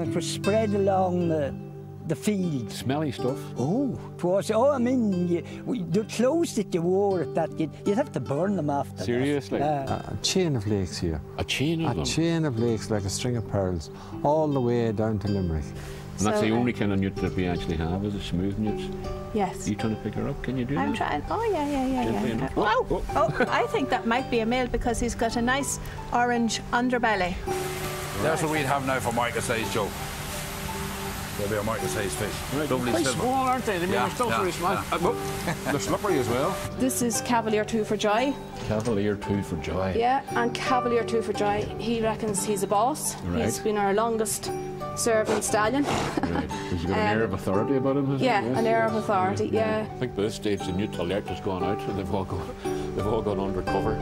and it was spread along the, the field. Smelly stuff. Oh, it was. Oh, I mean, you, the clothes that you wore at that, you'd, you'd have to burn them after. that. Seriously? Yeah. A chain of lakes here. A chain of A them. chain of lakes like a string of pearls, all the way down to Limerick. and that's So, the uh, only kind of newt that we actually have, is a smooth newts? Yes. Are you trying to pick her up? Can you do that? I'm that? trying. Oh yeah, yeah, yeah, Gently yeah. enough. Oh, Oh, oh, I think that might be a male because he's got a nice orange underbelly. That's what we'd have now for Micah size, Jo. There'll be a Micah size fish. Right. Lovely Quite silver. small, aren't they? They Yeah, are still yeah, very small. yeah. Uh. They're slippery as well. This is Cavalier 2 for Joy. Cavalier two for joy. Yeah, and Cavalier 2 for Joy. He reckons he's a boss. Right. He's been our longest serving stallion. Right. He's he got an Um, air of authority about him? has he? Yeah, Yes. an air of authority, yeah. I think by this stage the newt alert has gone out and they've all gone, they've all gone undercover.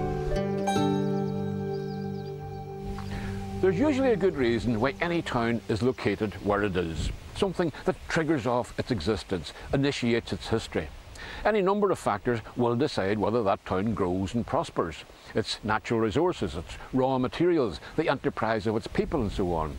There's usually a good reason why any town is located where it is. Something that triggers off its existence, initiates its history. Any number of factors will decide whether that town grows and prospers. Its natural resources, its raw materials, the enterprise of its people and so on.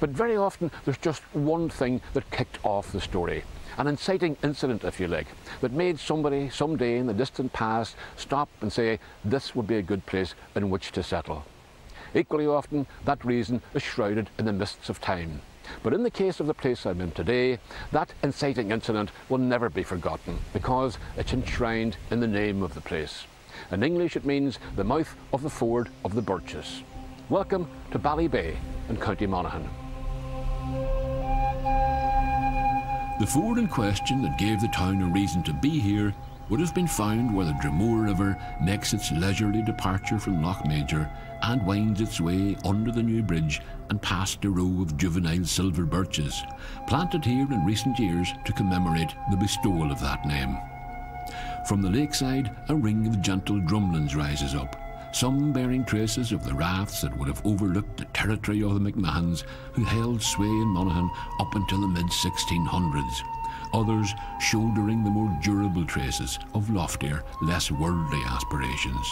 But very often there's just one thing that kicked off the story. An inciting incident, if you like, that made somebody someday in the distant past stop and say, this would be a good place in which to settle. Equally often, that reason is shrouded in the mists of time. But in the case of the place I'm in today, that inciting incident will never be forgotten because it's enshrined in the name of the place. In English, it means the mouth of the ford of the Birches. Welcome to Ballybay in County Monaghan. The ford in question that gave the town a reason to be here would have been found where the Dromore River makes its leisurely departure from Lough Major and winds its way under the new bridge and past a row of juvenile silver birches, planted here in recent years to commemorate the bestowal of that name. From the lakeside, a ring of gentle drumlins rises up, some bearing traces of the rafts that would have overlooked the territory of the McMahons, who held sway in Monaghan up until the mid 1600s. Others shouldering the more durable traces of loftier, less worldly aspirations.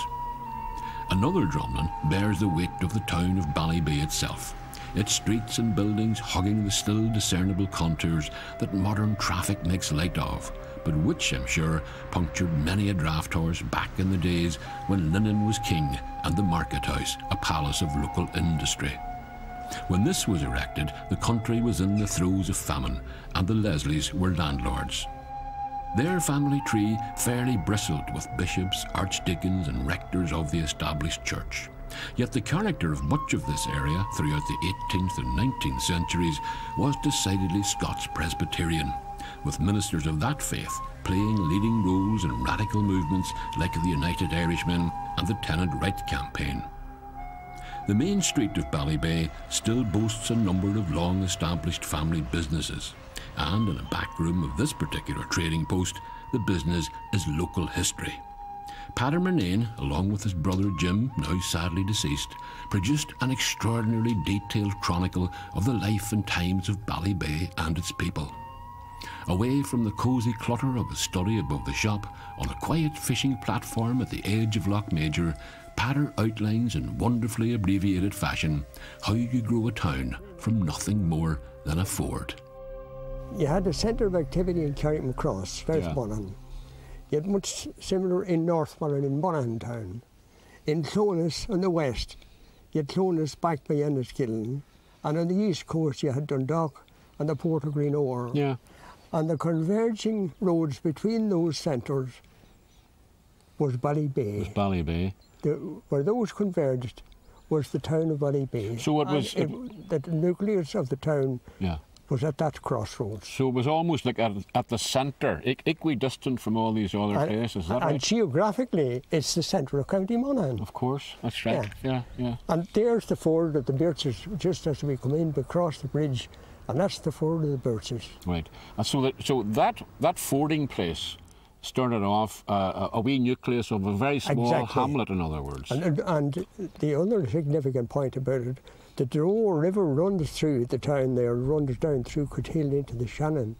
Another drumlin bears the weight of the town of Ballybay itself, its streets and buildings hugging the still discernible contours that modern traffic makes light of, but which, I'm sure, punctured many a draught horse back in the days when linen was king and the market house a palace of local industry. When this was erected, the country was in the throes of famine, and the Leslies were landlords. Their family tree fairly bristled with bishops, archdeacons, and rectors of the established church. Yet the character of much of this area throughout the 18th and 19th centuries was decidedly Scots Presbyterian, with ministers of that faith playing leading roles in radical movements like the United Irishmen and the Tenant Right campaign. The main street of Ballybay still boasts a number of long established family businesses, and in a back room of this particular trading post, the business is local history. Peadar Murnane, along with his brother Jim, now sadly deceased, produced an extraordinarily detailed chronicle of the life and times of Ballybay and its people. Away from the cosy clutter of a study above the shop, on a quiet fishing platform at the edge of Loch Lochmajor, Peadar outlines in wonderfully abbreviated fashion how you grow a town from nothing more than a ford. You had a centre of activity in Carrickmacross, South Yeah. Monaghan. You had much similar in North Monaghan, in Monaghan town. In Clones on the west, you had Clones back by Enniskillen. And on the east coast, you had Dundalk and the Port of Greenore. Yeah. And the converging roads between those centres was Ballybay. Ballybay. The, where those converged was the town of Ballybay. So it And was- it- the nucleus of the town Yeah. Was at that crossroads. So it was almost like at, at the centre, equidistant from all these other And- places. And right? geographically, it's the centre of County Monaghan. Of course, that's right. Yeah, yeah. And there's the ford of the Birches, just as we come in, we cross the bridge, and that's the ford of the Birches. Right. And so that so that that fording place started off uh, a, a wee nucleus of a very small Exactly. hamlet, in other words. And, and the other significant point about it, the Dromore River runs through the town there, runs down through Cootehill into the Shannon,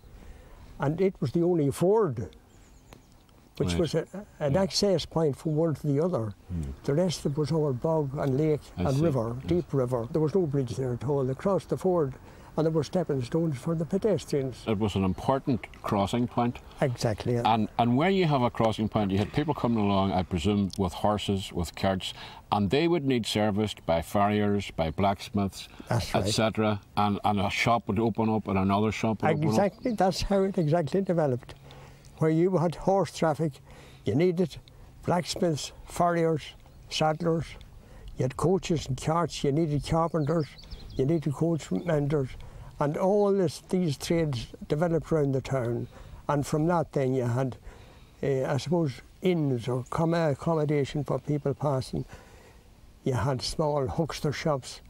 and it was the only ford, which Right. was a, an access point from one to the other. Hmm. The rest of it was all bog and lake. I and see, river, yes. deep river. There was no bridge there at all. They crossed the ford and there were stepping stones for the pedestrians. It was an important crossing point. Exactly. And, and where you have a crossing point, you had people coming along, I presume, with horses, with carts, and they would need serviced by farriers, by blacksmiths, right. etc. And, and a shop would open up and another shop would open up. Exactly, that's how it exactly developed. Where you had horse traffic, you needed blacksmiths, farriers, saddlers, you had coaches and carts, you needed carpenters, you needed coach menders, and all this, these trades developed around the town. And from that, then you had, uh, I suppose, inns or com- accommodation for people passing. You had small huckster shops,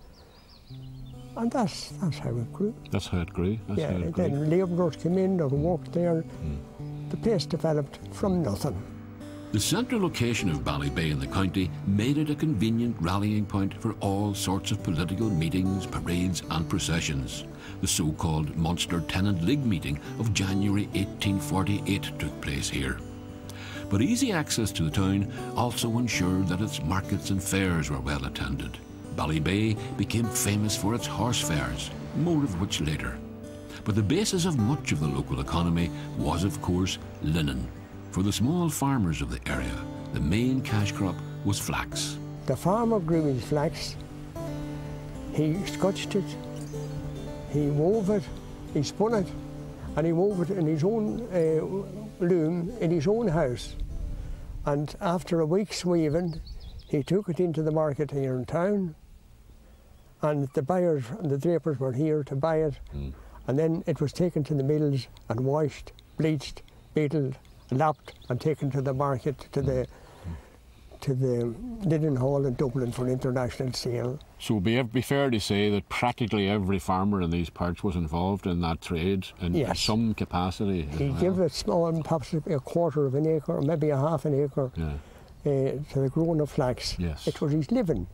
and that's that's how it grew. That's how it grew. That's Yeah, how it grew. then labourers came in or worked there. The place developed from nothing. The central location of Ballybay in the county made it a convenient rallying point for all sorts of political meetings, parades, and processions. The so called Monster Tenant League meeting of January 1848 took place here. But easy access to the town also ensured that its markets and fairs were well attended. Ballybay became famous for its horse fairs, more of which later. But the basis of much of the local economy was, of course, linen. For the small farmers of the area, the main cash crop was flax. The farmer grew his flax, he scotched it, he wove it, he spun it, and he wove it in his own uh, loom in his own house. And after a week's weaving, he took it into the market here in town, and the buyers and the drapers were here to buy it. And then it was taken to the mills and washed, bleached, beetled, lapped, and taken to the market, to the to the linen hall in Dublin for international sale. So it would be, be fair to say that practically every farmer in these parts was involved in that trade in, in some capacity. He well. gave it small, perhaps a quarter of an acre, or maybe a half an acre, Yeah. uh, to the growing of flax. Yes. It was his living.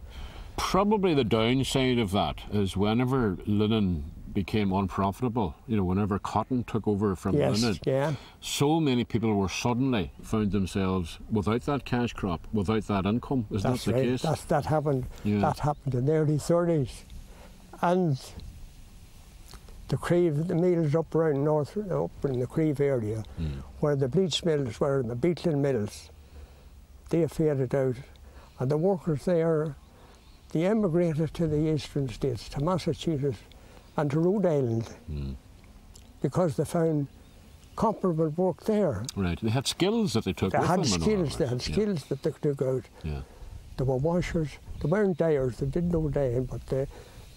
Probably the downside of that is whenever linen became unprofitable, you know, whenever cotton took over from yes, linen, yeah. so many people were suddenly found themselves without that cash crop, without that income. Is that the right. case? That's, that happened. Yeah. That happened in the early 30s, and the Creve, the mills up around north, up in the Creve area, Hmm. where the bleach mills were, and the beetling mills, they faded out, and the workers there, they emigrated to the eastern states, to Massachusetts, and to Rhode Island, Hmm. because they found comparable work there. Right. They had skills that they took They with had them. skills. They had yeah. skills that they took out. Yeah. They were washers. They weren't dyers. They didn't know dyeing, but they,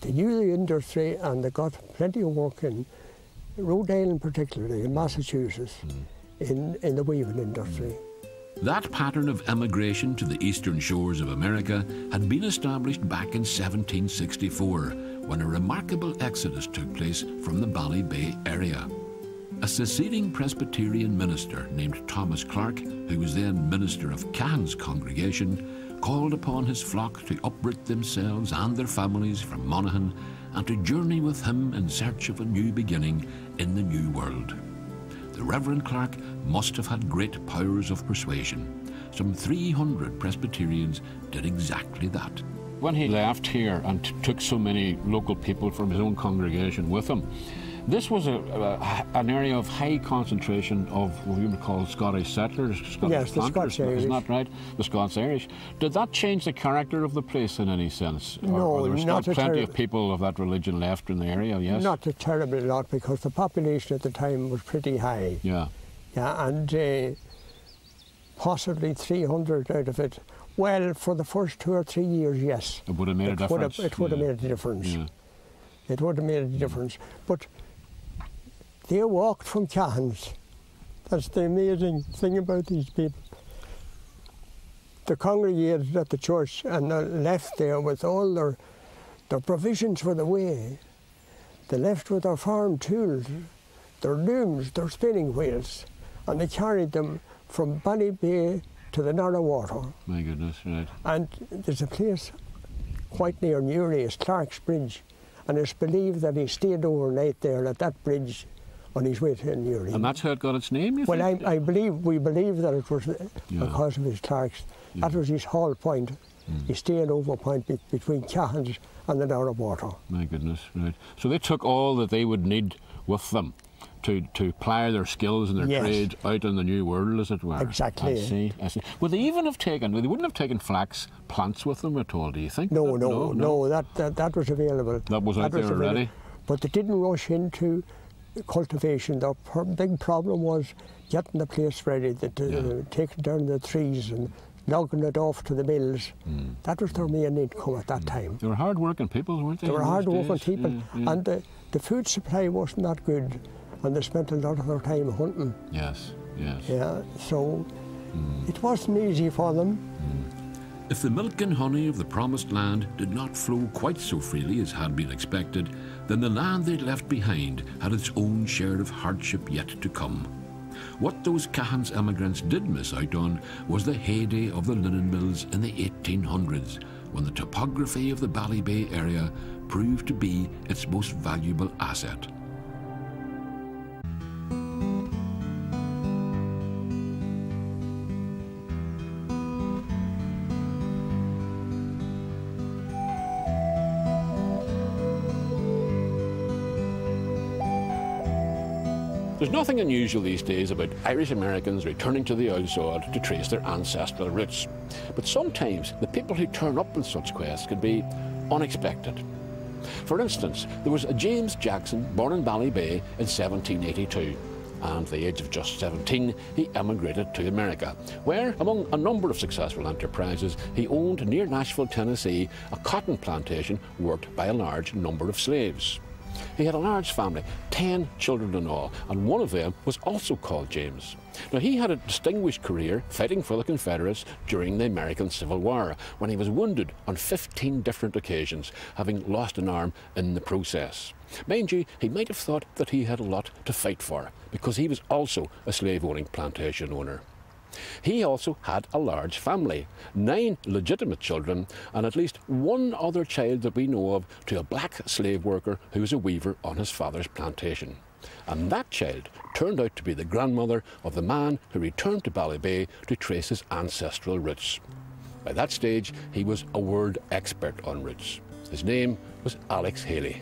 they knew the industry and they got plenty of work in Rhode Island, particularly in Massachusetts, in, in the weaving industry. That pattern of emigration to the eastern shores of America had been established back in 1764 when a remarkable exodus took place from the Ballybay area. A seceding Presbyterian minister named Thomas Clark, who was then minister of Cahan's congregation, called upon his flock to uproot themselves and their families from Monaghan and to journey with him in search of a new beginning in the new world. The Reverend Clark must have had great powers of persuasion. Some 300 Presbyterians did exactly that. When he left here and took so many local people from his own congregation with him, this was a, a, an area of high concentration of what we would call Scottish settlers, Scottish Yes, the planters, Scots-Irish. isn't that right? The Scots Irish. Did that change the character of the place in any sense? No, or there were still plenty of people of that religion left in the area, yes? Not a terrible lot because the population at the time was pretty high. Yeah. Yeah, and uh, possibly 300 out of it. Well, for the first two or three years, yes. It would have made a it would have, difference. it would have made a difference. Yeah. It would have made a difference. But they walked from Cahan's. That's the amazing thing about these people. They congregated at the church and they left there with all their, their provisions for the way. They left with their farm tools, their looms, their spinning wheels, and they carried them from Ballybay to the Narrow Water. My goodness, right. And there's a place quite near Newry, it's Clark's Bridge, and it's believed that he stayed overnight there at that bridge on his way to Newry. And that's how it got its name, you well, I? I believe we believe that it was Yeah. because of his Clark's. That was his whole point. Hmm. You stay over Overpoint be- between Cahans and the Narrow Water. My goodness, right. So they took all that they would need with them to, to ply their skills and their Yes. trade out in the new world, as it were. Exactly. I see, I see. Would they even have taken, they wouldn't have taken flax plants with them at all, do you think? No, That- no, no, that, that, that was available. That was out there available. already? But they didn't rush into cultivation. The big problem was getting the place ready, the, the, Yeah. taking down the trees and logging it off to the mills. Hmm. That was their main income at that time. They were hard working people, weren't they? They were in hard working people, Yeah, yeah. and the, the food supply wasn't that good, and they spent a lot of their time hunting. Yes, yes. Yeah, so Hmm. it wasn't easy for them. If the milk and honey of the promised land did not flow quite so freely as had been expected, then the land they'd left behind had its own share of hardship yet to come. What those Cahans emigrants did miss out on was the heyday of the linen mills in the 1800s, when the topography of the Ballybay area proved to be its most valuable asset. There's nothing unusual these days about Irish Americans returning to the outside to trace their ancestral roots. But sometimes the people who turn up on such quests can be unexpected. For instance, there was a James Jackson born in Ballybay in 1782. And at the age of just 17, he emigrated to America, where, among a number of successful enterprises, he owned near Nashville, Tennessee, a cotton plantation worked by a large number of slaves. He had a large family, 10 children in all, and one of them was also called James. Now, he had a distinguished career fighting for the Confederates during the American Civil War, when he was wounded on 15 different occasions, having lost an arm in the process. Mind you, he might have thought that he had a lot to fight for, because he was also a slave owning plantation owner. He also had a large family, nine legitimate children, and at least one other child that we know of to a black slave worker who was a weaver on his father's plantation. And that child turned out to be the grandmother of the man who returned to Ballybay to trace his ancestral roots. By that stage, he was a world expert on roots. His name was Alex Haley.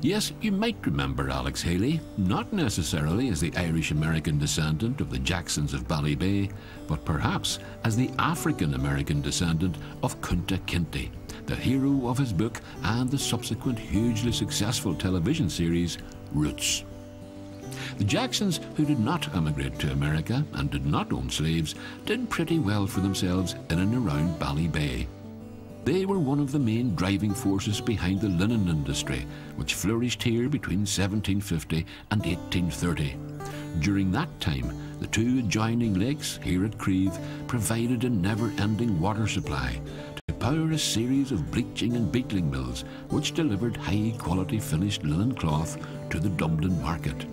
Yes, you might remember Alex Haley, not necessarily as the Irish American descendant of the Jacksons of Ballybay, but perhaps as the African American descendant of Kunta Kinte, the hero of his book and the subsequent hugely successful television series Roots. The Jacksons, who did not emigrate to America and did not own slaves, did pretty well for themselves in and around Ballybay. They were one of the main driving forces behind the linen industry, which flourished here between 1750 and 1830. During that time, the two adjoining lakes here at Creve provided a never-ending water supply to power a series of bleaching and beetling mills, which delivered high-quality finished linen cloth to the Dublin market.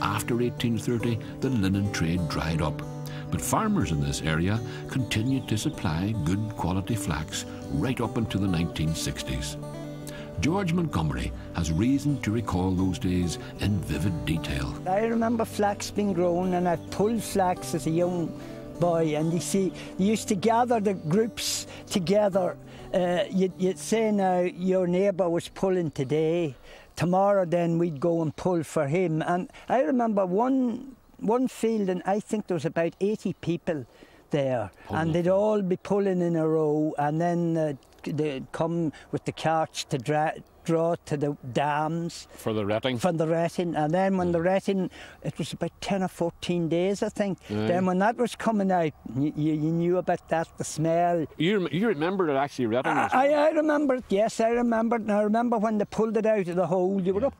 After 1830, the linen trade dried up, but farmers in this area continued to supply good quality flax right up into the 1960s. George Montgomery has reason to recall those days in vivid detail. I remember flax being grown, and I pulled flax as a young boy. And you see, you used to gather the groups together. Uh, you'd, you'd say now your neighbour was pulling today. Tomorrow, then we'd go and pull for him. And I remember one one field, and I think there was about 80 people there, and they'd all be pulling in a row, and then uh, they'd come with the carts to dra- draw to the dams For the retting? for the retting. And then when the mm. retting, it was about 10 or 14 days, I think. Then when that was coming out, you, you, you knew about that, the smell. You, you remember it actually retting? as I. I remember it, yes, I remember it. And I remember when they pulled it out of the hole, you were up,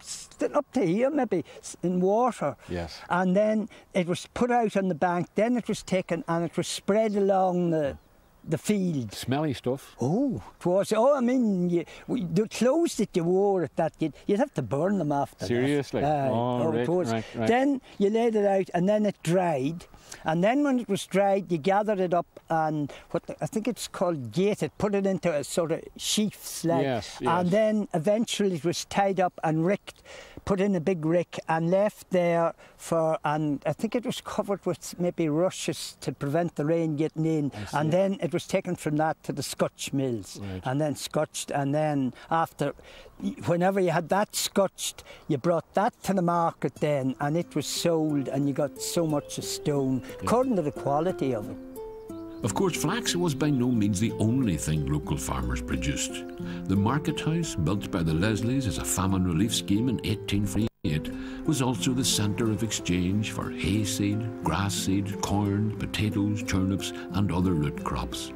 up to here maybe in water. Yes. And then it was put out on the bank, then it was taken and it was spread along the, the fields. Smelly stuff. Oh, it was. Oh, I mean, you, the clothes that you wore at that, you'd, you'd have to burn them after. Seriously? Aye. Oh, oh, it right, was. right, right. Then you laid it out, and then it dried. And then when it was dried, you gathered it up and what the, I think it's called gated, put it into a sort of sheaths, like, Yes, and then eventually it was tied up and ricked put in a big rick and left there for, and I think it was covered with maybe rushes to prevent the rain getting in. And then it was taken from that to the Scotch mills Right. and then scotched. And then after, whenever you had that scotched, you brought that to the market then and it was sold and you got so much a stone according to the quality of it. Of course, flax was by no means the only thing local farmers produced. The market house, built by the Leslies as a famine relief scheme in 1848, was also the centre of exchange for hayseed, grass seed, corn, potatoes, turnips, and other root crops.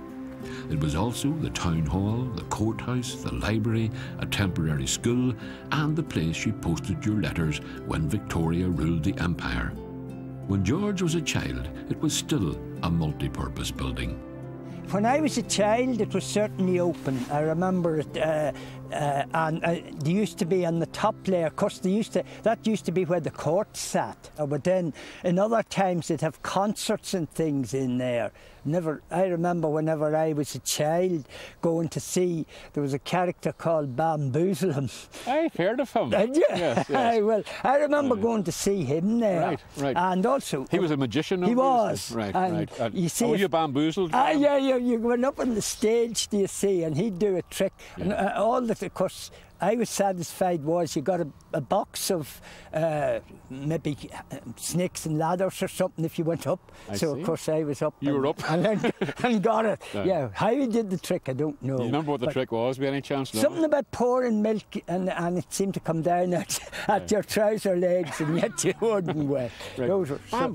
It was also the town hall, the courthouse, the library, a temporary school, and the place you posted your letters when Victoria ruled the empire. When George was a child, it was still a multi purpose building. When I was a child, it was certainly open. I remember it, uh, uh, and uh, they used to be on the top layer. Of course, they used to. That used to be where the court sat. Uh, But then, in other times, they'd have concerts and things in there. Never. I remember whenever I was a child, going to see. There was a character called Bamboozle him. I've heard of him. Did you? Yes, yes. well, I remember going to see him there. Right, right. And also, He was a magician. He was. Right, right. And You see, oh, you bamboozled. Ah, him? yeah, yeah. You went up on the stage, do you see, and he'd do a trick. And uh, all that, of course, I was satisfied was you got a, a box of uh, maybe uh, snakes and ladders or something if you went up. I so, see. of course, I was up. You and, were up. And, then, and got it. Yeah. Yeah. How he did the trick, I don't know. You remember what the But trick was, by any chance? No? Something about pouring milk and, and it seemed to come down at, at your trouser legs and yet you wouldn't wet. Right. Those were so-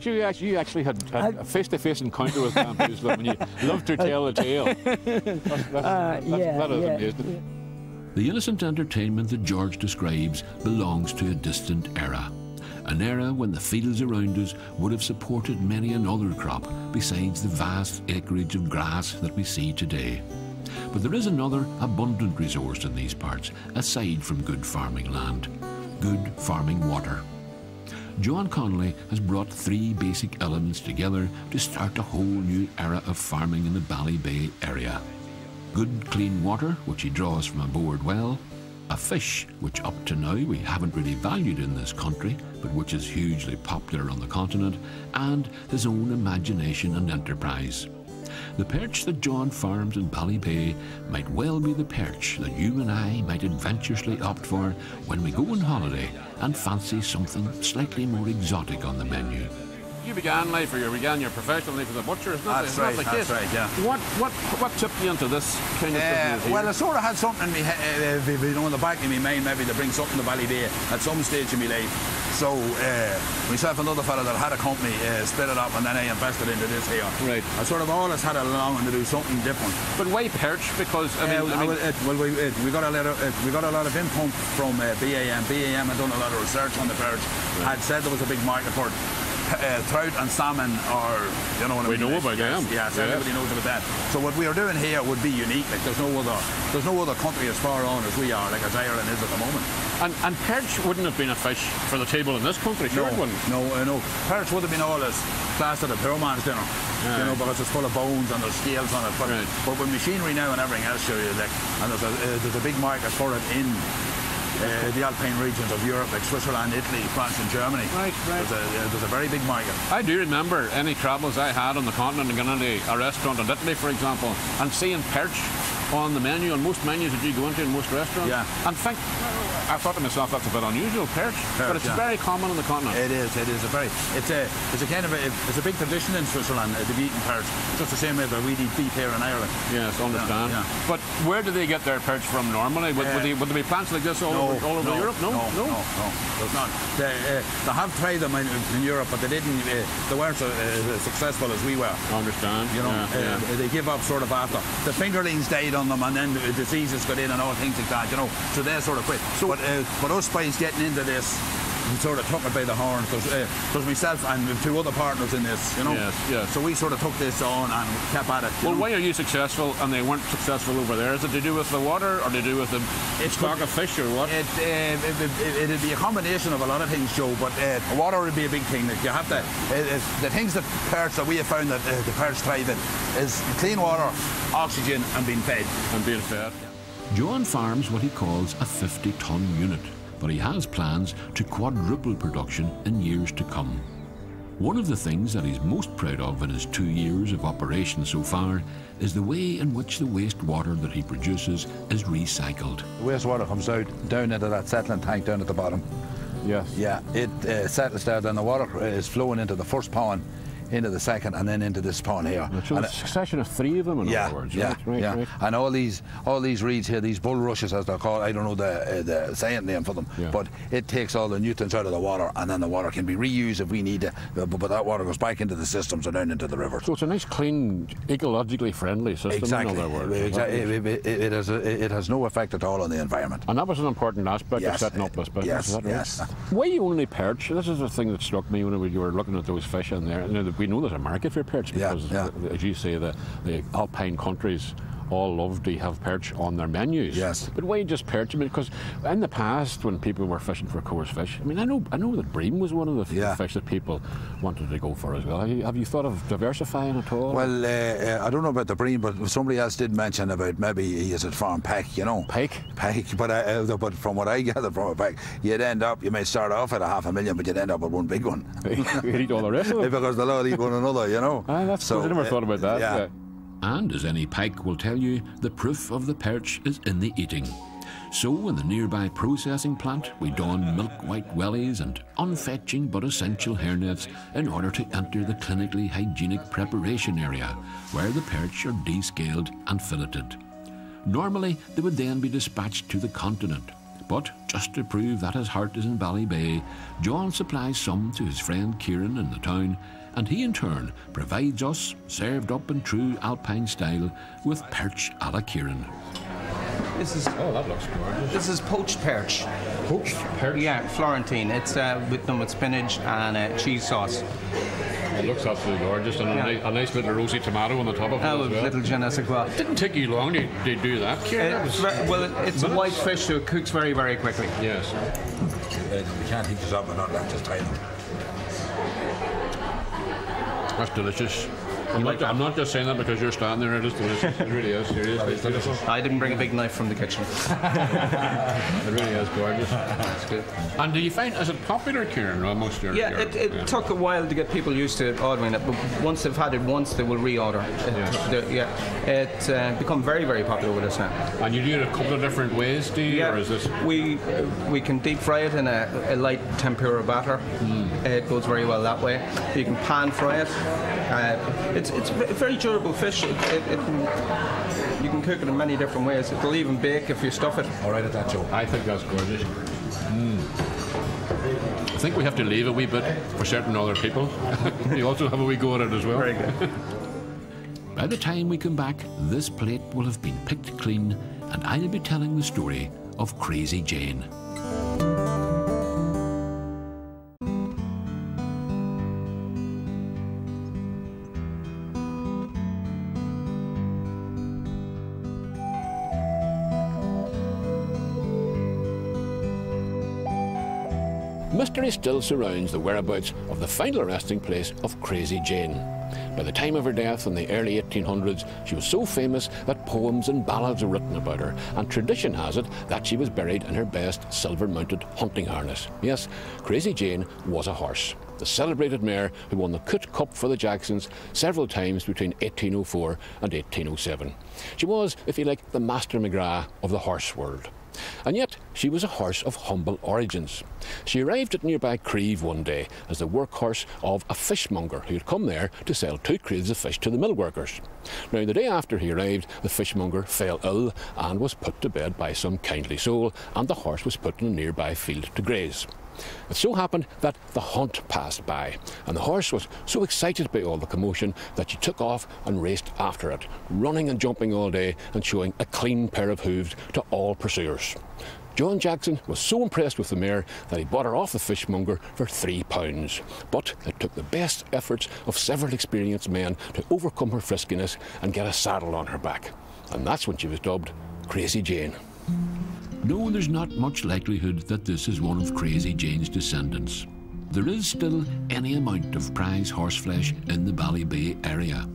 You actually, you actually had, had I- a face-to-face encounter with Bamboozle when you loved to tell the tale. That's, that's, Uh, that's, yeah, that is yeah. amazing. The innocent entertainment that George describes belongs to a distant era. An era when the fields around us would have supported many another crop besides the vast acreage of grass that we see today. But there is another abundant resource in these parts, aside from good farming land good farming water. John Connolly has brought three basic elements together to start a whole new era of farming in the Ballybay area good clean water, which he draws from a bored well, a fish, which up to now we haven't really valued in this country, but which is hugely popular on the continent, and his own imagination and enterprise. The perch that John farms in Ballybay might well be the perch that you and I might adventurously opt for when we go on holiday and fancy something slightly more exotic on the menu. You began life, or you began your professional life as a butcher, isn't That's it? That right, the that's right, yeah. What, what, what tipped you into this kind of Uh, well, I sort of had something in me, uh, you know, in the back of my mind, maybe to bring something to Valley Ballybay at some stage in my life. So, uh, myself and another fella that had a company uh, split it up, and then I invested into this here. Right. I sort of always had a longing to do something different. but why perch? Because I mean, Uh, I mean well, it- well, we, it- we got a lot of uh, we got a lot of input from uh, BIM. BIM had done a lot of research on the perch. Had said there was a big market for it. Uh, trout and salmon, are, you know what I We mean? know about yes, them. Yes, Yes. everybody knows about that. So what we are doing here would be unique. Like there's no other, there's no other country as far on as we are, like as Ireland is at the moment. and, and perch wouldn't have been a fish for the table in this country, sure no, wouldn't. no, uh, no. Perch would have been all as classed at a poor man's dinner. You know, because it's full of bones and there's scales on it. But, Right. but with machinery now and everything else, sure, like, and there's a, uh, there's a big market for it in uh, the Alpine regions of Europe, like Switzerland, Italy, France, and Germany. Right, right. There's a, uh, there's a very big market. I do remember any travels I had on the continent and going into a restaurant in Italy, for example, and seeing perch on the menu on most menus that you go into in most restaurants. Yeah. And think, I thought to myself, that's a bit unusual, perch, but it's yeah. very common on the continent. It is. It is a very. It's a. It's a kind of. A, it's a big tradition in Switzerland. Uh, to be eating perch, just the same way that we eat beef here in Ireland. Yes, I understand. yeah. But where do they get their perch from normally? Would, would, Uh, they, would there be plants like this all over, all over Europe? No, no, no, no. There's not. They, uh, they have tried them in, in Europe, but they didn't. Uh, they weren't so uh, successful as we were. I understand. You know, Yeah, uh, yeah. they give up sort of after the fingerlings died on them, and then the diseases got in and all things like that. You know, so they sort of quit. So, but, uh, but us boys getting into this, we sort of took it by the horns. because uh, myself and two other partners in this. You know, Yes, yes. So we sort of took this on and kept at it. Well, know. why are you successful and they weren't successful over there? Is it to do with the water or to do with the It's stock good- of fish or what? It, uh, it, it, it'd be a combination of a lot of things, Jo, but uh, water would be a big thing. Like you have to, uh, the things that perch that we have found that uh, the perch thrive in is clean water, oxygen, and being fed. and being fed. John farms what he calls a 50 ton unit, but he has plans to quadruple production in years to come. One of the things that he's most proud of in his two years of operation so far is the way in which the wastewater that he produces is recycled. The wastewater comes out down into that settling tank down at the bottom. Yes. Yeah, it uh, settles there, then the water is flowing into the first pond, into the second, and then into this pond here. So And a succession of three of them, in yeah, other words. yeah, right, right, yeah. right. And all these, all these reeds here, these bulrushes as they're called, I don't know the uh, the science name for them, Yeah. but it takes all the nutrients out of the water, and then the water can be reused if we need it. But, but that water goes back into the systems and down into the rivers. So it's a nice, clean, ecologically friendly system, exactly. in other words. Exactly. It, it, it, has it has no effect at all on the environment. And that was an important aspect Yes, of setting up this business. yes, is that right? yes. Why you only perch? This is the thing that struck me when you were looking at those fish in there. You know, we know there's a market for perch Yeah, because, yeah. Uh, as you say, the, the alpine countries all love to have perch on their menus. Yes. But why just perch? I mean, because in the past, when people were fishing for coarse fish, I mean, I know, I know that bream was one of the Yeah. fish that people wanted to go for as well. Have you, have you thought of diversifying at all? Well, uh, uh, I don't know about the bream, but somebody else did mention about maybe he is at farm pike, you know. Pike? Pike, but, uh, uh, but from what I gather from a pike, you'd end up, you may start off at a half a million, but you'd end up with one big one. you eat all the rest of them. because they'll all eat one another, you know. Ah, that's. I never uh, thought about that. Yeah. yeah. And as any pike will tell you, the proof of the perch is in the eating. So, in the nearby processing plant, we don milk white wellies and unfetching but essential hairnets in order to enter the clinically hygienic preparation area, where the perch are descaled and filleted. Normally, they would then be dispatched to the continent. But just to prove that his heart is in Ballybay, John supplies some to his friend Kieran in the town, and he in turn provides us, served up in true Alpine style, with perch a la Kieran. This is Oh, that looks gorgeous. this is poached perch. Poached perch? Yeah, Florentine. It's uh, with them with spinach and uh, cheese sauce. It looks absolutely gorgeous, and Yeah. a, a nice little rosy tomato on the top of it Uh, as well. little je ne sais quoi. Didn't take you long to, to do that, Kieran. That It's was- ve- well, it's a white fish, so it cooks very, very quickly. Yes. Uh, we can't heat this up and not that, just tie them. That's delicious. I'm not, I'm not just saying that because you're standing there. It is delicious. It really is. Seriously, it's delicious. I didn't bring a big knife from the kitchen. It really is gorgeous. It's good. And do you find is it popular, Kieran, amongst your? Yeah, your- it, it yeah. took a while to get people used to ordering it, but once they've had it once, they will reorder. It, Yeah. yeah, it's uh, become very, very popular with us now. And you do it a couple of different ways, do you? Or is this? we we can deep fry it in a, a light tempura batter. It goes very well that way. You can pan fry it. Uh, it's it's a very durable fish. It, it, it can, you can cook it in many different ways. It'll even bake if you stuff it. All right at that, Jo. I think that's gorgeous. Mm. I think we have to leave a wee bit for certain other people. you also have a wee go at it as well. Very good. By the time we come back, this plate will have been picked clean, and I'll be telling the story of Crazy Jane. Mystery still surrounds the whereabouts of the final resting place of Crazy Jane. By the time of her death in the early 1800s, she was so famous that poems and ballads are written about her, and tradition has it that she was buried in her best silver mounted hunting harness. Yes, Crazy Jane was a horse. The celebrated mare who won the Coot Cup for the Jacksons several times between 1804 and 1807. She was, if you like, the Master McGrath of the horse world. And yet, she was a horse of humble origins. She arrived at nearby Creve one day as the workhorse of a fishmonger who had come there to sell two crates of fish to the mill workers. Now, the day after he arrived, the fishmonger fell ill and was put to bed by some kindly soul, and the horse was put in a nearby field to graze. It so happened that the hunt passed by, and the horse was so excited by all the commotion that she took off and raced after it, running and jumping all day and showing a clean pair of hooves to all pursuers. John Jackson was so impressed with the mare that he bought her off the fishmonger for three pounds. But it took the best efforts of several experienced men to overcome her friskiness and get a saddle on her back. And that's when she was dubbed Crazy Jane. No, there's not much likelihood that this is one of Crazy Jane's descendants. There is still any amount of prize horseflesh in the Ballybay area.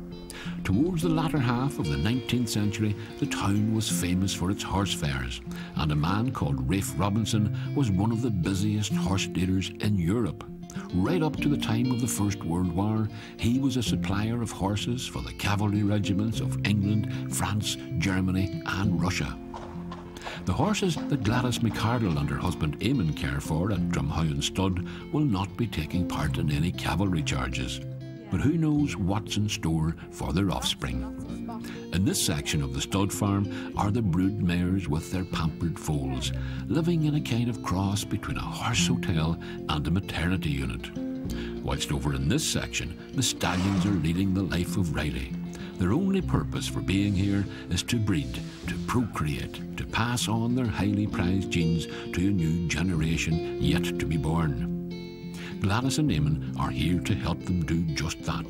Towards the latter half of the 19th century, the town was famous for its horse fairs, and a man called Rafe Robinson was one of the busiest horse dealers in Europe. Right up to the time of the First World War, he was a supplier of horses for the cavalry regiments of England, France, Germany, and Russia. The horses that Gladys McCardle and her husband Eamon care for at Drumhowen Stud will not be taking part in any cavalry charges. But who knows what's in store for their offspring? In this section of the stud farm are the brood mares with their pampered foals, living in a kind of cross between a horse hotel and a maternity unit. Whilst over in this section, the stallions are leading the life of Riley. Their only purpose for being here is to breed, to procreate, to pass on their highly prized genes to a new generation yet to be born. Gladys and Eamon are here to help them do just that.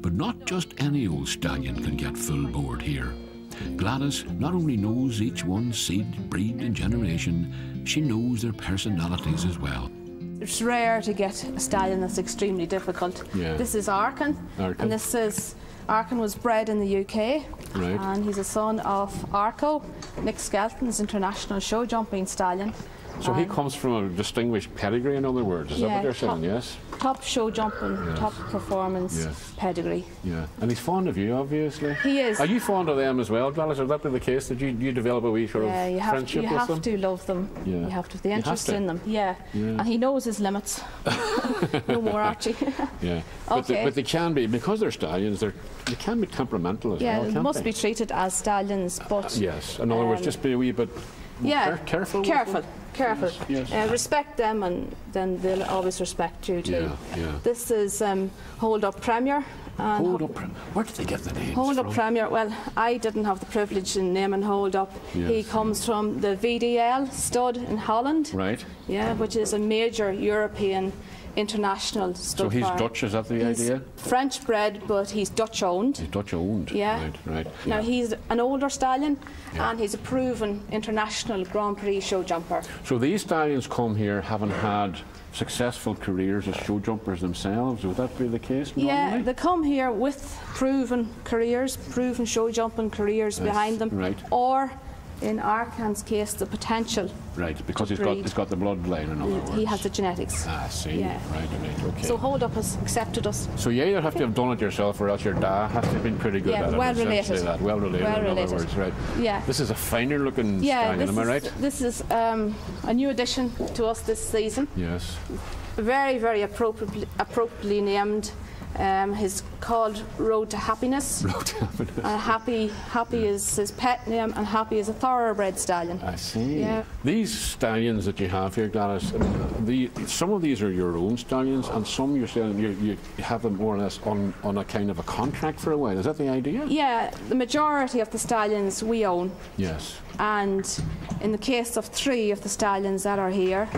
But not just any old stallion can get full board here. Gladys not only knows each one's seed, breed, and generation, she knows their personalities as well. It's rare to get a stallion that's extremely difficult. Yeah. This is Arkin, Arkin. and this is Arkin was bred in the UK, Right. and he's a son of Arko, Nick Skelton's international show jumping stallion. So he comes from a distinguished pedigree, in other words. Is that what you're saying? Yes. top show jumping, Yes. top performance Yes. pedigree. Yeah. And he's fond of you, obviously. He is. Are you fond of them as well, Gladys? Would that be the case? Did you, you develop a wee sort Yeah, of you have, friendship you with have them? to love them. Yeah. You have to have the interest in them. Yeah. Yeah. And he knows his limits. no more Archie. Yeah. But, they, Okay. but they can be, because they're stallions, they're, they can be temperamental as yeah, well, they must they? be treated as stallions, but Yes. In other words, um, just be a wee bit yeah, care- careful. careful. Careful. Yes. Uh, respect them, and then they'll always respect you too. Yeah, yeah. This is um, Hold Up Premier. And Hold up. Where did they get the name? Hold Up? Premier. Well, I didn't have the privilege in naming Hold Up. Yes. He comes from the VDL stud in Holland. Right. Yeah, which is a major European international So stud he's. Dutch, is that the He's idea? French bred, but he's Dutch owned. He's Dutch owned. Yeah. Right, right. Now yeah. he's an older stallion, Yeah. and he's a proven international Grand Prix show jumper. So these stallions come here haven't had successful careers as show jumpers themselves. Would that be the case Yeah, they come here with proven careers, proven show jumping careers Yes, behind them, right. or in Arkan's case, the potential. Right, because he's got he's got the bloodline in other words. He has the genetics. Ah, see. Yeah. Right, right, okay. So Hold Up has accepted us. So yeah you either have to have done it yourself or else your dad has to have been pretty good Yeah, at it. well essentially related. That. Well related, Well in other related. words, right. Yeah. This is a finer looking Yeah, stallion, am I right? this is um, a new addition to us this season. Yes. Very, very appropriately, appropriately named. Um, he's called Road to Happiness. Road to Happiness. Uh, happy, happy is his pet name, and Happy is a thoroughbred stallion. I see. Yeah. These stallions that you have here, Gladys, the, some of these are your own stallions, and some you're saying you, you have them more or less on, on a kind of a contract for a while. Is that the idea? Yeah, the majority of the stallions we own, Yes. and in the case of three of the stallions that are here,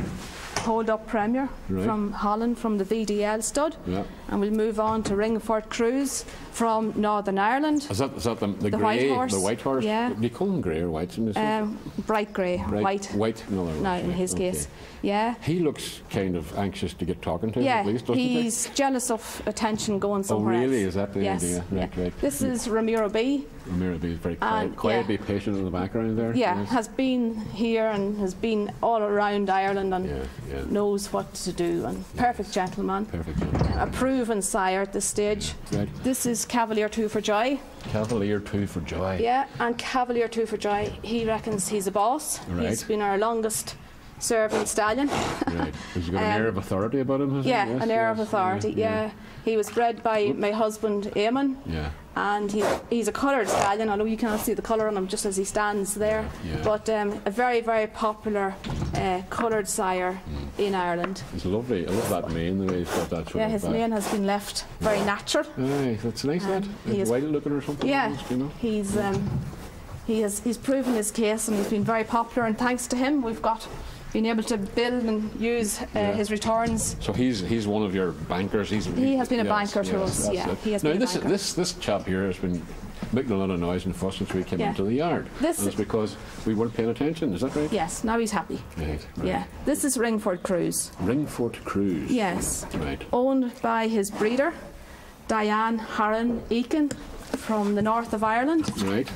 Hold Up Premier Right. from Holland from the VDL stud, Yeah. and we'll move on to Ringford Cruise from Northern Ireland. Is that, is that the, the, The grey, white horse. the white horse? Yeah. Do you call them grey or white? in this Um, bright grey, white. White, in other. No, in his okay. case. Yeah. He looks kind of anxious to get talking to Yeah, at least, doesn't he's jealous of attention going somewhere Oh, somewhere really? else. Is that the yes. idea? Right, yeah. right. This is Ramiro B. Ramiro B is very quiet, yeah. be patient in the background there. Yeah, yes. has been here and has been all around Ireland and Yeah, knows what to do. And perfect gentleman, Perfect. yeah. a proven sire at this stage. Right. This is Cavalier Two for Joy. Cavalier 2 for joy. Yeah, and Cavalier Two for Joy. He reckons he's a boss. Right. He's been our longest serving stallion. Right. Has he got an Um, air of authority about him? Yeah, Yes, an air of authority. Yeah, he was bred by my husband Eamon. Yeah. and he, he's a coloured stallion, although you cannot see the colour on him just as he stands there. Yeah. But um, a very, very popular uh, coloured sire Mm. in Ireland. It's lovely. I love that mane, the way he's got that sort Yeah, his back. mane has been left very natural. Aye, that's nice, that. Um, is- white looking or something? Yeah, almost, You know? he's um, he has he's proven his case and he's been very popular. And thanks to him, we've got been able to build and use uh, Yeah. his returns. So he's he's one of your bankers. He's He has been a yes, banker to yes, us, that's yeah, it. he has now been a this banker. this this chap here has been making a lot of noise and fuss since we came Yeah. into the yard. This- and it's because we weren't paying attention. Is that right? Yes, now he's happy. Right. right. Yeah, this is Ringford Cruise. Ringford Cruise. Yes, Right. owned by his breeder. Diane Harron Eakin from the north of Ireland, Right.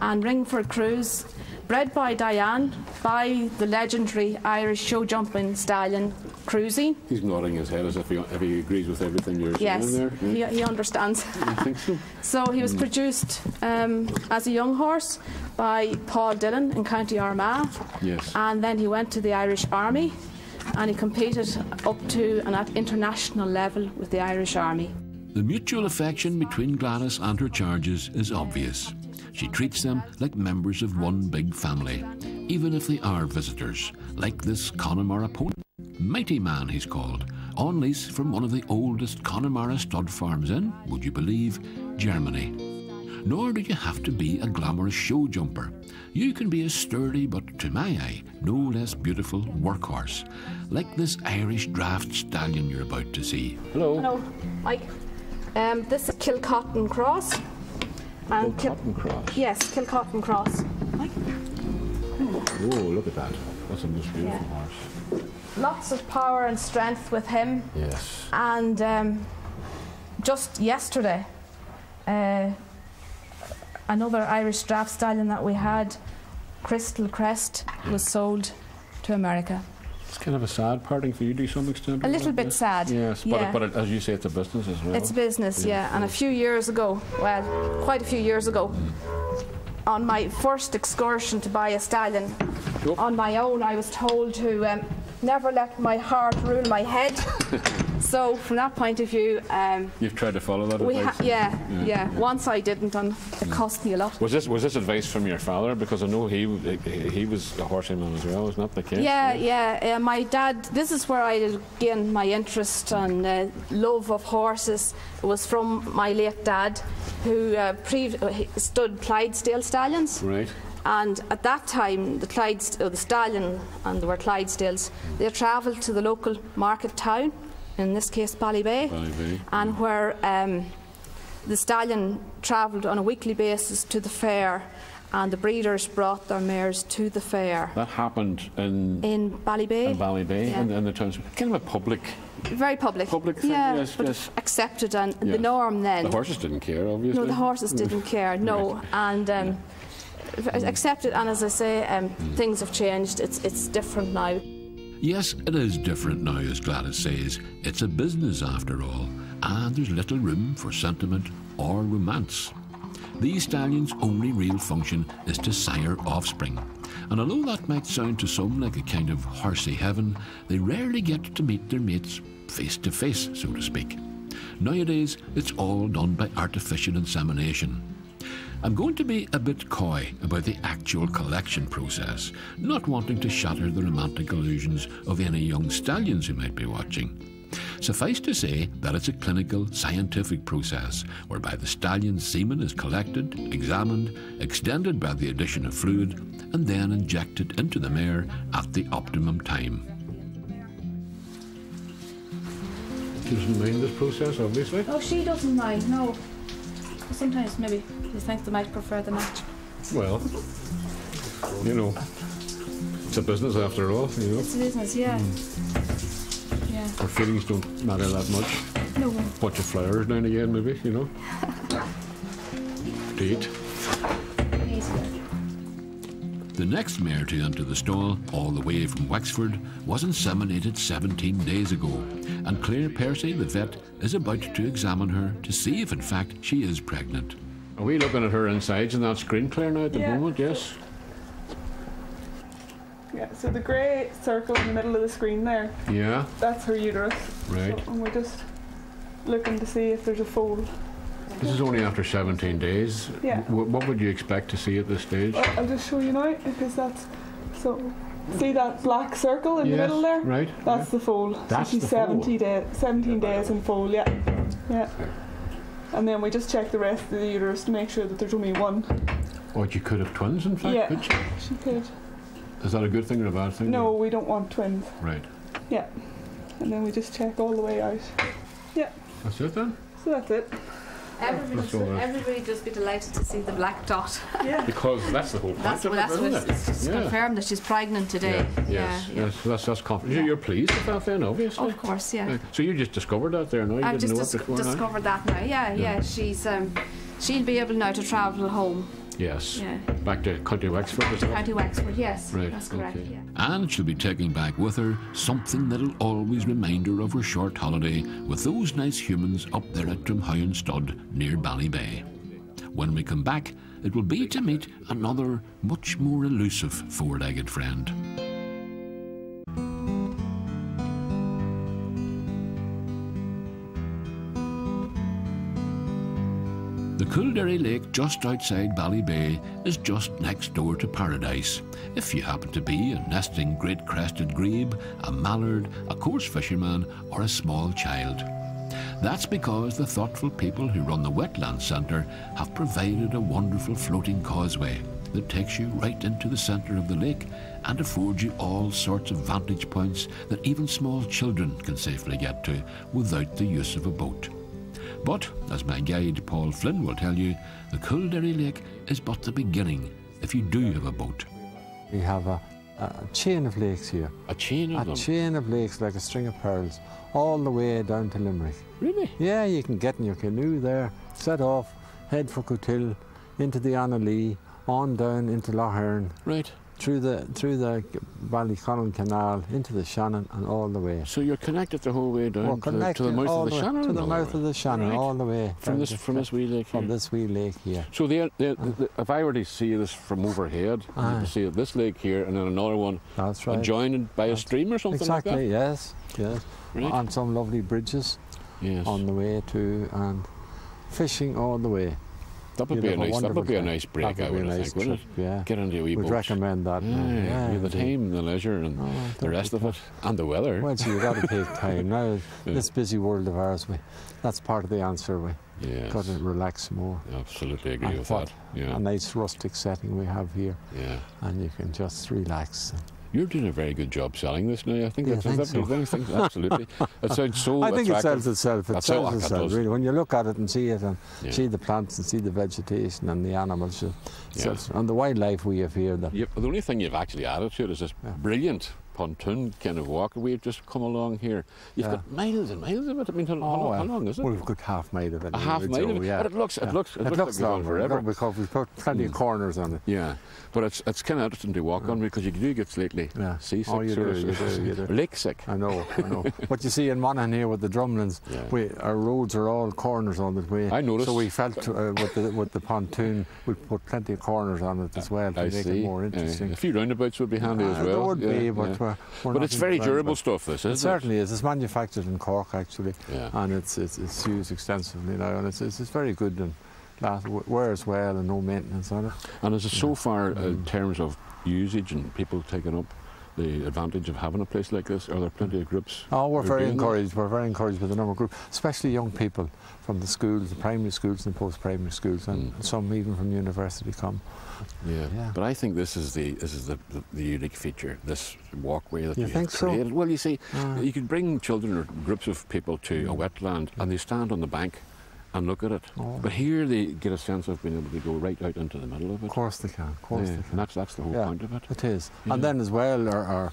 and Ringford Cruise, bred by Diane by the legendary Irish show jumping stallion Cruising. He's nodding his head as if he, if he agrees with everything you're Yes, saying there. he, he understands. I think so. So he was produced um, as a young horse by Paul Dillon in County Armagh, Yes. and then he went to the Irish Army, and he competed up to and at international level with the Irish Army. The mutual affection between Gladys and her charges is obvious. She treats them like members of one big family, even if they are visitors, like this Connemara pony. Mighty Man, he's called, on lease from one of the oldest Connemara stud farms in, would you believe, Germany. Nor do you have to be a glamorous show jumper. You can be a sturdy but, to my eye, no less beautiful workhorse, like this Irish draft stallion you're about to see. Hello. Hello, Mike. Um, this is Kilcotton Cross. And Kil- Cotton cross. yes, Kilcotton Cross. Oh, look at that. That's a most beautiful Yeah. horse. Lots of power and strength with him. Yes. And um, just yesterday, uh, another Irish draft stallion that we had, Crystal Crest, was sold to America. It's kind of a sad parting for you to some extent. A little bit Yes. sad, Yes, but, yeah. it, but it, as you say, it's a business as well. It's business, Yeah, yeah. And a few years ago, well, quite a few years ago, on my first excursion to buy a stallion, on my own, I was told to um, never let my heart rule my head. so, from that point of view, um, You've tried to follow that advice. yeah, Yeah, yeah, Once I didn't, and it cost me a lot. Was this was this advice from your father? Because I know he he, he was a horseman as well. Is not the case? Yeah, yeah. Uh, my dad. This is where I gained my interest and uh, love of horses. It was from my late dad, who uh, pre- uh, stood Clydesdale stallions. Right. And at that time, the Clydes, uh, the stallion, and there were Clydesdales. They travelled to the local market town, in this case Ballybay, Ballybay, and where um, the stallion travelled on a weekly basis to the fair, and the breeders brought their mares to the fair That happened in in Ballybay. in Ballybay Yeah. and in the towns. Kind of a public. Very public. Public thing, yeah, yes, but yes. accepted and Yes. the norm then. The horses didn't care, obviously. no, the horses didn't care. No, and um, v- accepted. And as I say, um, Hmm. things have changed. It's it's different now. Yes, it is different now, as Gladys says. It's a business after all, and there's little room for sentiment or romance. These stallions' only real function is to sire offspring. And although that might sound to some like a kind of horsey heaven, they rarely get to meet their mates face to face, so to speak. Nowadays, it's all done by artificial insemination. I'm going to be a bit coy about the actual collection process, not wanting to shatter the romantic illusions of any young stallions who might be watching. Suffice to say that it's a clinical, scientific process whereby the stallion's semen is collected, examined, extended by the addition of fluid, and then injected into the mare at the optimum time. She doesn't mind this process, obviously. Oh, she doesn't mind. No. Sometimes maybe you think they might prefer the match. Well, you know, it's a business after all. You know, It's a business, yeah. Hmm. Yeah. our feelings don't matter that much. No. Bunch of flowers now and again, maybe. You know, to eat. The next mare to enter the stall, all the way from Wexford, was inseminated 17 days ago, and Claire Percy, the vet, is about to examine her to see if in fact she is pregnant. Are we looking at her insides in that screen, Claire, now at the Yeah. moment? Yes. Yeah, so the grey circle in the middle of the screen there, Yeah. that's her uterus. Right. So, and we're just looking to see if there's a fold. This is only after 17 days. Yeah. W- what would you expect to see at this stage? Well, I'll just show you now because that's so. See that black circle in the middle there? right, That's the fold. That's so she's the fold. 70 days, 17 days in fold. Yeah. Yeah. And then we just check the rest of the uterus to make sure that there's only one. Or you could have twins, in fact, yeah. could you? She could. Is that a good thing or a bad thing? No, we don't want twins. Right. Yeah. And then we just check all the way out. Yeah. That's it then? So that's it. Everybody, So, everybody just be delighted to see the black dot. Yeah. Because that's the whole point That's of what it, that's isn't it? it's just Yeah. confirmed that she's pregnant today. Yeah, yes, yeah. yes, that's that's confident. You're pleased with that then, obviously. Of course, yeah. Right. So you just discovered that there, no? You I've didn't just know dis- it before now? discovered that now. Yeah, yeah. She's um, she'll be able now to travel home. Yes. Yeah. Back to County Wexford, is that? County Wexford. Yes, Right, that's correct. okay. Yeah. And she'll be taking back with her something that'll always remind her of her short holiday with those nice humans up there at Drumhowen Stud near Ballybay. When we come back, it will be to meet another much more elusive four-legged friend. The Kildare Lake just outside Ballybay is just next door to paradise. If you happen to be a nesting great crested grebe, a mallard, a coarse fisherman, or a small child. That's because the thoughtful people who run the Wetland Centre have provided a wonderful floating causeway that takes you right into the centre of the lake and affords you all sorts of vantage points that even small children can safely get to without the use of a boat. But, as my guide Paul Flynn will tell you, the Kildare Lake is but the beginning if you do have a boat. We have a, a chain of lakes here. A chain of A them? chain of lakes like a string of pearls, all the way down to Limerick. Really? Yeah, you can get in your canoe there, set off, head for Cootehill, into the Annalee, on down into Lough Erne, Right. Through the through the Ballyconnell Canal, into the Shannon, and all the way. So you're connected the whole way down to, the, to the mouth of the way- Shannon? To the mouth of the Shannon, Right. all the way. From this, from this wee lake From here. this wee lake here. So the, the, uh-huh. the, if I were to see this from overhead, you Aye. can see this lake here and then another one That's right. adjoined by a stream or something exactly, like yes, yes. Right. On some lovely bridges yes. on the way to, and fishing all the way. That would You'd be a nice. That would be a nice break. I would would nice think, it? Yeah. Get into a wee Would boat. recommend that. Yeah, yeah, with the time, the leisure, and Oh, the rest of it, and the weather. Well, so you've got to take time. Now, Yeah. this busy world of ours, we, that's part of the answer. We yes. got to relax more. Absolutely agree And with that. Yeah. A nice rustic setting we have here, yeah. and you can just relax. You're doing a very good job selling this now. I think Yeah, that's I think that's- so. Absolutely. It sounds so I think it sells itself. It That's sells it itself, does. really. When you look at it and see it, and Yeah. see the plants and see the vegetation and the animals, Yeah. and the wildlife we have here. That Yep, the only thing you've actually added to it is this brilliant pontoon kind of walk. We've just come along here. You've Yeah. got miles and miles of it. I mean, how, how, Oh, long, how well, long is it? Well, We've got half mile of it. A half mile of it? yeah. But it looks- it yeah. looks- it it looks looks like we're going longer forever. because we've put plenty of hmm. corners on it. Yeah, but it's it's kind of interesting to walk on because you do get slightly Yeah. seasick. Oh, you do, you do, you do. Lake sick. I know, I know. but you see in Monaghan here with the drumlins, Yeah. we, our roads are all corners on it. We, I noticed. So we felt uh, with the with the pontoon, we put plenty of corners on it as well to I make see. it more Yeah, interesting. a few roundabouts would be handy as well. There would yeah, be, but we're, we're but it's very durable stuff. This It isn't certainly is. It's manufactured in Cork actually, Yeah. and it's, it's it's used extensively now, and it's it's, it's very good and last, wears well and no maintenance on it. And is it so far uh, Mm. in terms of usage and people taking up the advantage of having a place like this? Are there plenty of groups? Oh, we're very doing that? encouraged. We're very encouraged with the number of groups, especially young people from the schools, the primary schools and post-primary schools, and Mm. some even from university come. Yeah. Yeah. but I think this is the this is the, the, the unique feature. This walkway that You you, think have so? created. Well, you see, Ah. you can bring children or groups of people to a wetland and they stand on the bank and look at it. Oh. But here they get a sense of being able to go right out into the middle of it. Of course they can. Of course Yeah, they and can. that's that's the whole Yeah. point of it. It is. Yeah. And then as well, our, our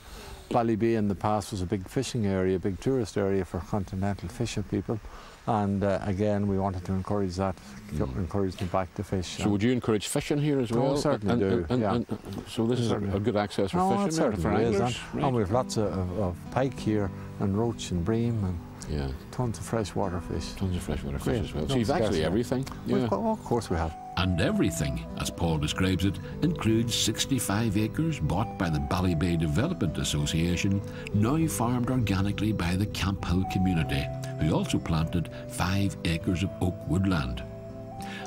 Ballybay in the past was a big fishing area, a big tourist area for continental fishing people. And uh, again, we wanted to encourage that, Mm. encourage them back to fish. So would you encourage fishing here as Oh, well? certainly and, do, and- yeah. and- and- so this is a, a good access for oh, fishing there, for certainly is. And, right? and we've lots of, of, of pike here, and roach and bream, and yeah, tons of freshwater fish. tons of freshwater Great. fish as well. So you've actually everything. Yeah. got- oh, of course we have. And everything, as Paul describes it, includes 65 acres bought by the Ballybay Development Association, now farmed organically by the Camphill community, who also planted five acres of oak woodland.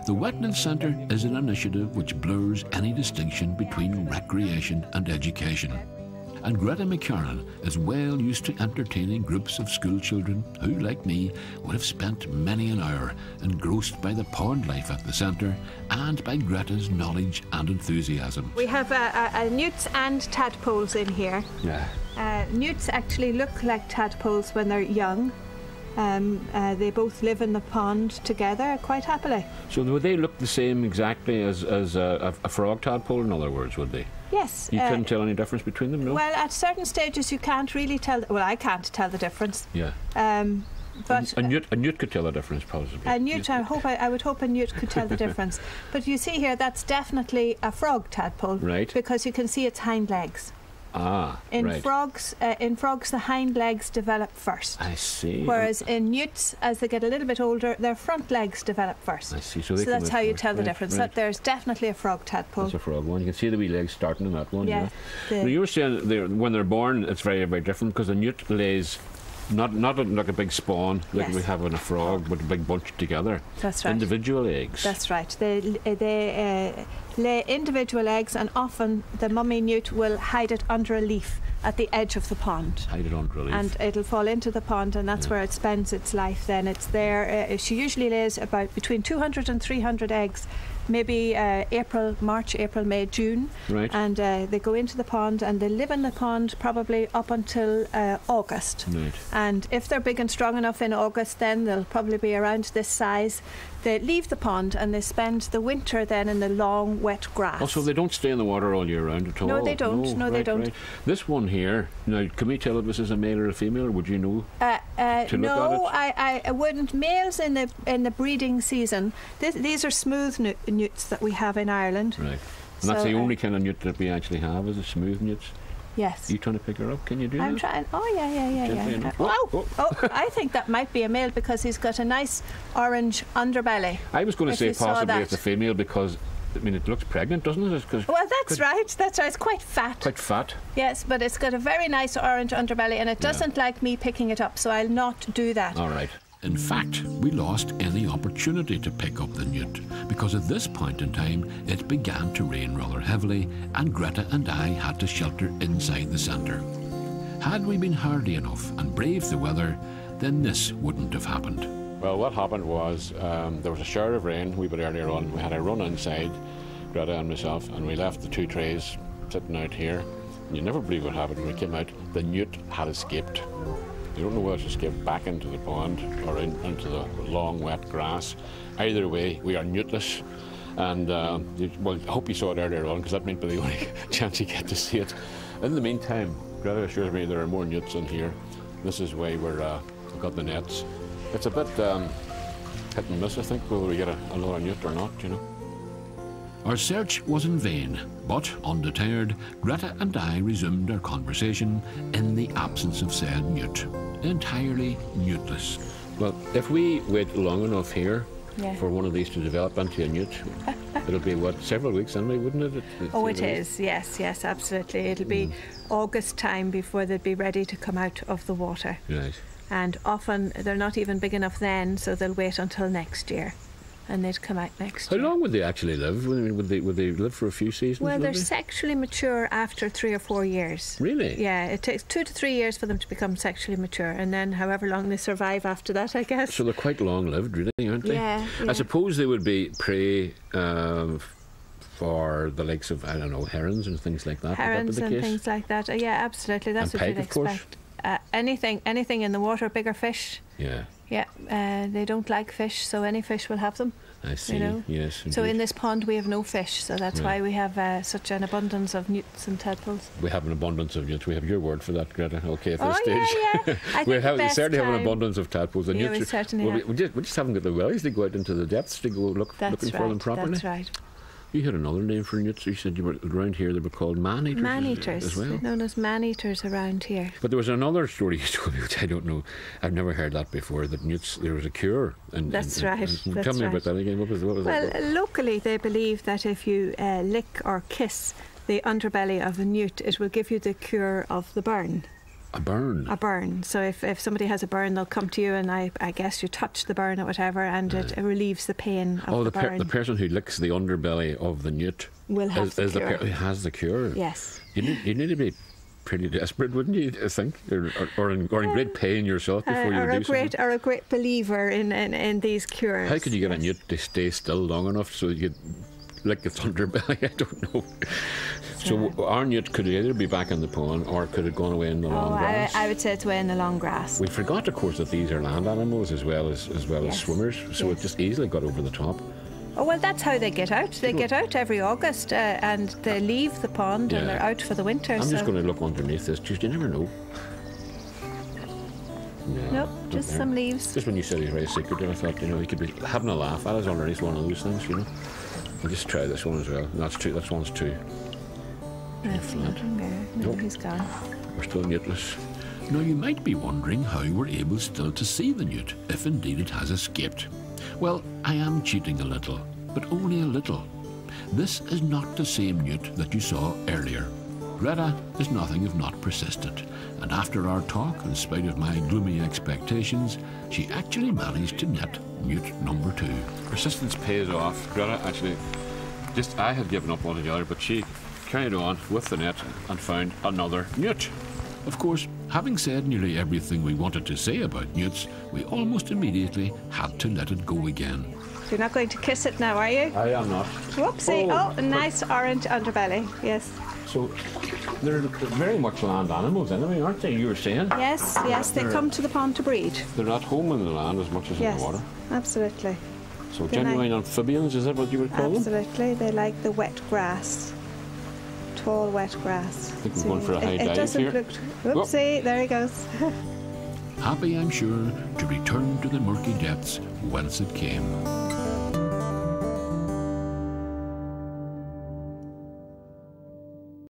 The Wetland Centre is an initiative which blurs any distinction between recreation and education. And Greta McCarran is well used to entertaining groups of school children who, like me, would have spent many an hour engrossed by the pond life at the centre and by Greta's knowledge and enthusiasm. We have uh, uh, uh, newts and tadpoles in here. Yeah. Uh, newts actually look like tadpoles when they're young. Um, uh, they both live in the pond together quite happily. So would they look the same exactly as, as a, a, frog tadpole, in other words, would they? Yes. You uh, couldn't tell any difference between them, no? Well, at certain stages you can't really tell. Well, I can't tell the difference. yeah. Um, but a, newt, a newt could tell the difference, possibly. a newt, I hope I, I would hope a newt could tell the difference. But you see here, that's definitely a frog tadpole, Right. Because you can see its hind legs. Ah, In right. frogs, uh, in frogs, the hind legs develop first. I see. Whereas in newts, as they get a little bit older, their front legs develop first. I see. So, come that's how you tell the difference. right. That there's definitely a frog tadpole. That's a frog one. You can see the wee legs starting in that one. Yeah, Yeah. you were saying they're, when they're born, it's very, very different because a newt lays not not like a big spawn like Yes. we have in a frog, but a big bunch together. That's right. Individual eggs. That's right. They they uh, lay individual eggs, and often the mummy newt will hide it under a leaf at the edge of the pond. Hide it under a leaf. And it'll fall into the pond, and that's where it spends its life. Then it's there. Uh, she usually lays about between 200 and 300 eggs, maybe uh, April, March, April, May, June. Right. And uh, they go into the pond, and they live in the pond probably up until uh, August. Right. And if they're big and strong enough in August, then they'll probably be around this size. They leave the pond and they spend the winter then in the long, wet grass. Also, they don't stay in the water all year round at all. No, they don't. No, they right, don't. right. This one here, now, can we tell if this is a male or a female, or would you know? Uh, uh, to look no, at I, I, I wouldn't. Males in the in the breeding season. This, these are smooth newts that we have in Ireland. Right. And that's So, the uh, only kind of newt that we actually have, is a smooth newts. Yes. Are you trying to pick her up? Can you do I'm that? trying. Oh yeah, yeah, yeah, Gently yeah. enough. Uh, Oh, oh, oh, I think that might be a male because he's got a nice orange underbelly. I was going to If say you saw possibly that. it's a female because, I mean, it looks pregnant, doesn't it? It's 'cause Well, that's right. That's right. It's quite fat. quite fat. Yes, but it's got a very nice orange underbelly, and it doesn't like me picking it up, so I'll not do that. All right. In fact, we lost any opportunity to pick up the newt because at this point in time it began to rain rather heavily and Greta and I had to shelter inside the centre. Had we been hardy enough and braved the weather, then this wouldn't have happened. Well, what happened was um, there was a shower of rain a wee bit earlier on. We had a run inside, Greta and myself, and we left the two trays sitting out here. You never believe what happened when we came out. The newt had escaped. You don't know whether she escaped back into the pond or in, into the long, wet grass. Either way, we are newtless. And uh, well, I hope you saw it earlier on because that might be the only chance you get to see it. In the meantime, Greta assures me there are more newts in here. This is why we're uh, we've got the nets. It's a bit um, hit and miss, I think, whether we get a, a lot of newt or not. You know. Our search was in vain, but undeterred, Greta and I resumed our conversation in the absence of said newt, entirely newtless. Well, if we wait long enough here Yeah. for one of these to develop into a newt, it'll be what several weeks anyway, wouldn't it? It- Oh, it it is. Yes, yes, absolutely. It'll be Mm. August time before they'd be ready to come out of the water. Right. And often they're not even big enough then, so they'll wait until next year. And they'd come out next How year. long would they actually live? I mean, would they would they live for a few seasons? Well, they're they? sexually mature after three or four years. Really? Yeah, it takes two to three years for them to become sexually mature, and then however long they survive after that, I guess. So they're quite long lived, really, aren't they? Yeah, yeah. I suppose they would be prey um, for the likes of I don't know herons and things like that. That Herons the and case? things like that. Uh, yeah, absolutely. That's And what pike, you'd of course. expect. Uh, anything, anything in the water, bigger fish. Yeah, Yeah, uh, they don't like fish, so any fish will have them. I see. know. Yes. So in this pond we have no fish, so that's Right. why we have uh, such an abundance of newts and tadpoles. we have an abundance of newts. We have your word for that, Greta. Okay, at this Oh, stage. yeah, yeah. We have, certainly have an abundance of tadpoles. And Yeah, newts we certainly well, we, we, just, we just haven't got the wellies to go out into the depths to go look That's looking right. for them properly. That's right. You had another name for newts. You said you were around here. They were called man eaters. Man as- eaters, as well. known as man eaters around here. But there was another story you told me, which I don't know. I've never heard that before. That newts, there was a cure. And, That's and- and- right, and that's tell me right. about that again. What was, what was Well, that? locally they believe that if you uh, lick or kiss the underbelly of a newt, it will give you the cure of the burn. A burn. A burn. So if, if somebody has a burn, they'll come to you, and I, I guess you touch the burn or whatever, and it relieves the pain of oh, the, the, per- the person who licks the underbelly of the newt Will have is, the is the per- has the cure. yes. You need, you need to be pretty desperate, wouldn't you? I think, or, or, or, in, or in great pain yourself Uh, before you or do a great something. or a great believer in, in, in these cures. How could you get a newt to stay still long enough so you like its underbelly. I don't know. So our could either be back in the pond or could have gone away in the long Oh, I, grass. I would say it's way in the long grass. we forgot, of course, that these are land animals as well as as well as swimmers. So it just easily got over the top. Oh well, that's how they get out. They get out every August, uh, and they leave the pond and they're out for the winter. I'm so just going to look underneath this. Just you never know. No, nope, just okay. some leaves. Just when you said he's very secretive, I thought, you know, he could be having a laugh at us underneath one of those things, you know. I'll just try this one as well. That's two. That's one's two. There's flat. nothing there. No, Nope. he's gone. We're still newtless. Now you might be wondering how we're able still to see the newt, if indeed it has escaped. Well, I am cheating a little, but only a little. This is not the same newt that you saw earlier. Greta is nothing if not persistent, and after our talk, in spite of my gloomy expectations, she actually managed to net newt number two. Persistence pays off. Greta actually, just I had given up altogether, but she carried on with the net and found another newt. Of course, having said nearly everything we wanted to say about newts, we almost immediately had to let it go again. You're not going to kiss it now, are you? I am not. Whoopsie! Oh, Oh, a nice orange underbelly. Yes, So they're very much land animals anyway, aren't they? You were saying yes, yes. They come to the pond to breed. they're not home in the land as much as in the water. absolutely, So They're genuine amphibians, is that what you would call them? absolutely. They like the wet grass, tall wet grass. I think we're going for a high it, it doesn't here. look. Whoopsie! There he goes. Happy, I'm sure, to return to the murky depths whence it came.